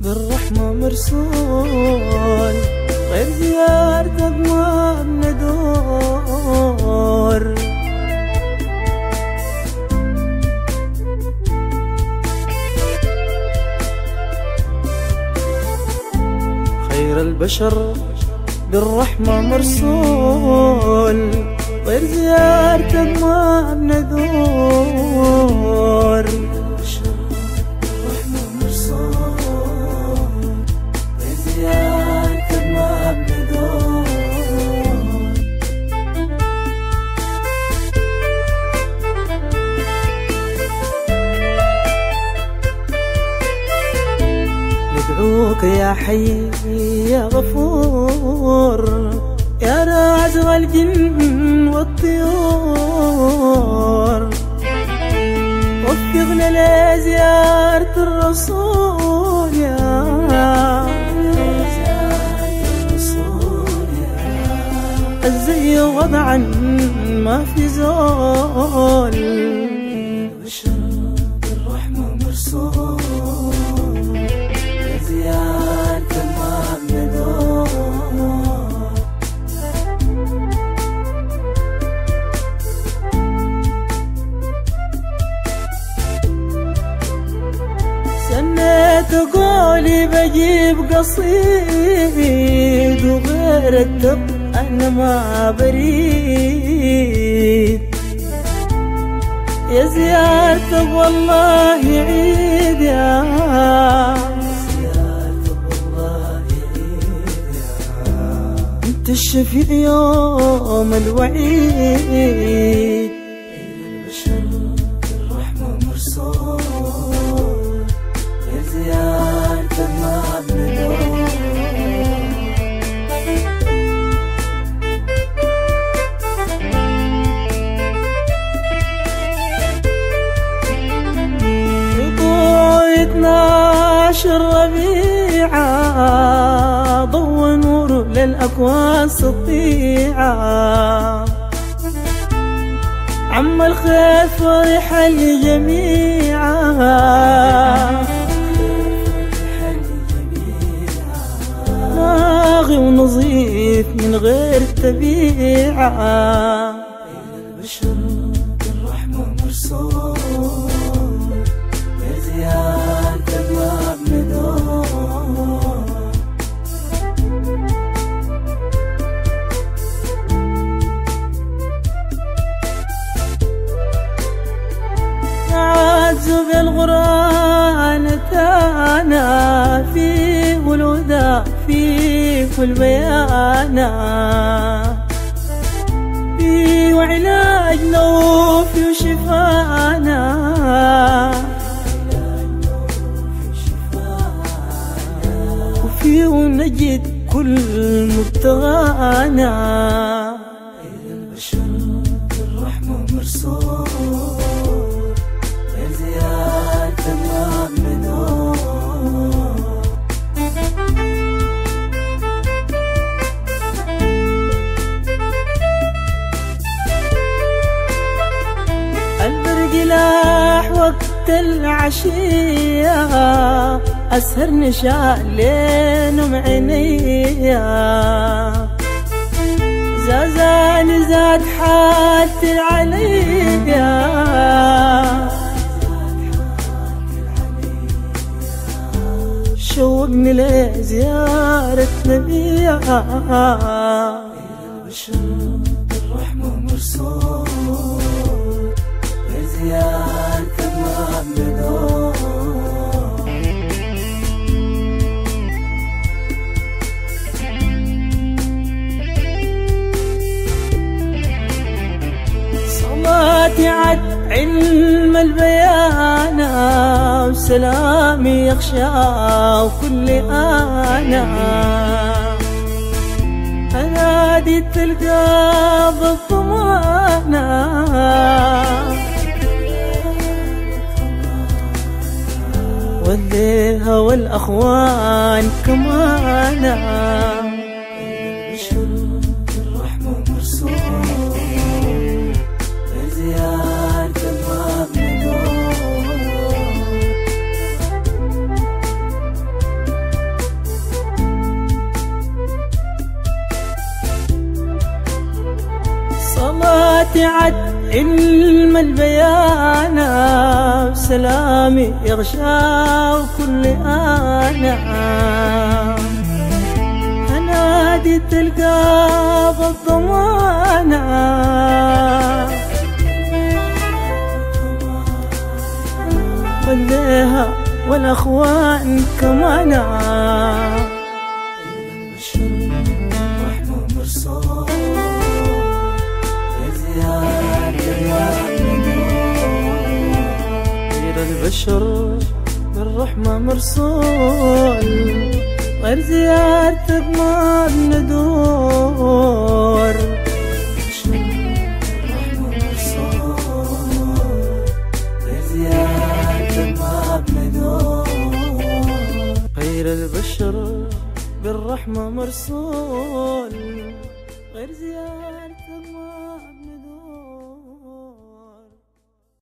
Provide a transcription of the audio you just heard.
بالرحمة مرسول غير زيارتك ما بندور خير البشر بالرحمة مرسول غير زيارتك ندعوك يا حي يا غفور يا رازق الجن والطيور وفقنا لزيارة الرسول يا الزي وضعا ما في زول سنيت قولي بجيب قصيد وغير الدب أنا ما بريد. يا زيارتك والله عيد يا انت الشفيع يوم الوعيد. نور للأكوان سطيعة. عم الخير فرح الجميع ناغي ونظيف من غير تبيعة البشر بالرحمة مرسول تانا فيه الهدى فيه البيانا فيه علاج لو في شفانا. وفيه نجد كل مبتغانا. البشر بالرحمة مرسول وقت العشية أسهر نشاء لين عينيا زازاني زاد حالتي عليا شوقني لزيارة نبيها. البشر بالرحمة مرسول عد علم البيان وسلامي يخشى وكل أنا أنادي تلقى بالضمانه والليها والاخوان كمانا سطعت علم البيان سلامي يغشى كل آنا هنادي تلقى بالضمانة وديها والأخوان كمانا. البشر بالرحمة مرسول غير زيارتك ما بندور غير البشر بالرحمة مرسول غير زيارتك ما